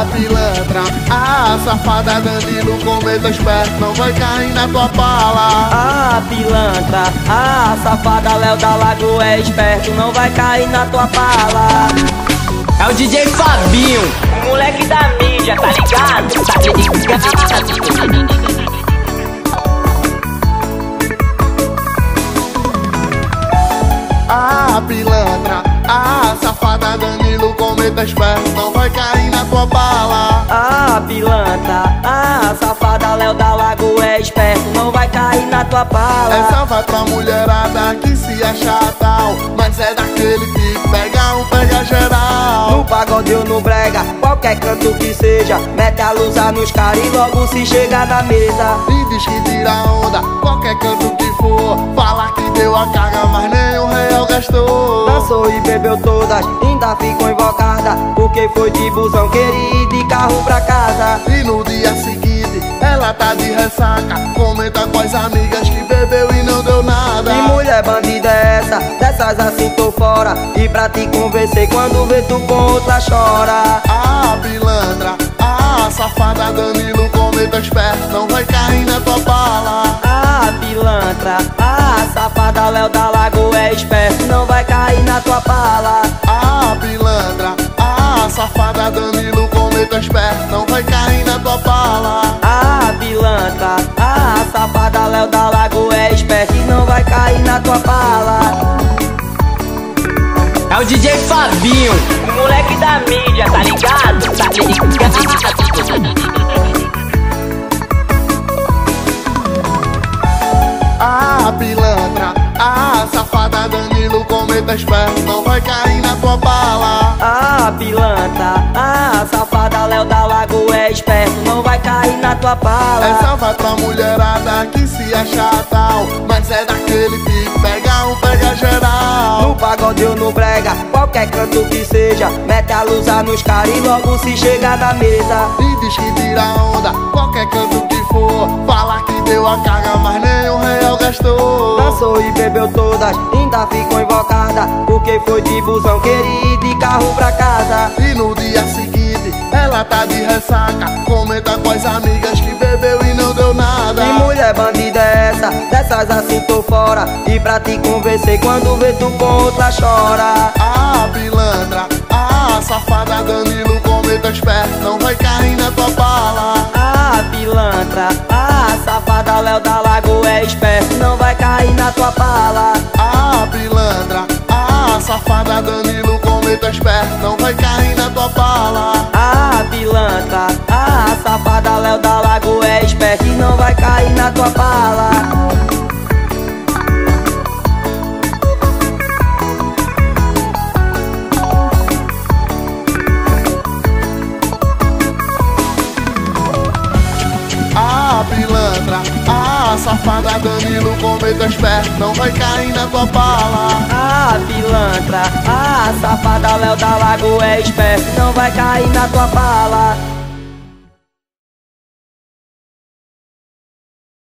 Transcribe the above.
Ah, pilantra, ah, safada Danilo, cometa esperto, não vai cair na tua pala. Ah, pilantra, ah, safada Léo da Lago é esperto, não vai cair na tua pala. É o DJ Fabinho, o moleque da mídia, tá ligado? Tá ligado? Ah, pilantra, ah, safada Danilo, esperto, não vai cair na tua bala. Ah, pilantra, ah, safada Léo da Lago é esperto, não vai cair na tua bala. Essa vai pra mulherada que se acha tal, mas é daquele que pega um, pega geral. No pagode ou no brega, qualquer canto que seja, mete a luz nos caras e logo se chega na mesa. E diz que tira onda, qualquer canto que for, fala que deu a carga, mas nem Dançou e bebeu todas, ainda ficou invocada, porque foi de busão querer ir de carro pra casa. E no dia seguinte, ela tá de ressaca, comenta com as amigas que bebeu e não deu nada. Que mulher bandida é essa? Dessas assim tô fora. E pra te convencer, quando vê tu com outra chora. Ah, pilantra, ah, safada Danilo, cometa esperto, não vai cair na tua bala. Ah, pilantra, ah, safada Léo da Lago é esperto, não vai cair na tua bala. Ah, pilantra, ah, safada Danilo, cometa esperto, não vai cair na tua bala. Ah, pilantra, ah, safada Léo da Lago é esperto e não vai cair na tua bala. É o DJ Fabinho, o moleque da mídia, tá ligado? Tá ligado? Cometa esperto, não vai cair na tua bala. Ah, pilantra, ah, safada Léo da Lago é esperto, não vai cair na tua bala. Essa vai pra mulherada que se acha tal, mas é daquele que pega um, pega geral. No pagode ou no brega, qualquer canto que seja, mete a luz nos caras e logo se chega na mesa. E diz que tira onda, qualquer canto que for, fala que deu a carga, mas nem um real gastou. Dançou e bebeu todas, ainda ficou invocada, porque foi de busão querer ir de carro pra casa. E no dia seguinte, ela tá de ressaca, comenta com as amigas que bebeu e não deu nada. Que mulher bandida é essa? Dessas assim tô fora. E pra te convencer, quando vê tu com outra chora. Ah, pilantra, ah, safada Danilo, cometa esperto, não vai cair Léo da Lago é esperto, não vai cair na tua bala. Ah, pilantra, ah, safada Danilo, cometa esperto, não vai cair na tua bala. Ah, pilantra, ah, safada Léo da Lago é esperto não vai cair na tua bala. Danilo, cometa esperto, não vai cair na tua bala. Ah, pilantra, ah, safada Léo da Lago é esperto, não vai cair na tua bala.